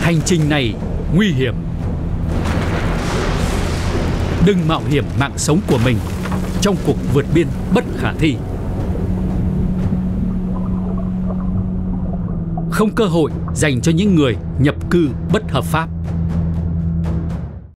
Hành trình này nguy hiểm. Đừng mạo hiểm mạng sống của mình trong cuộc vượt biên bất khả thi. Không cơ hội dành cho những người nhập cư bất hợp pháp.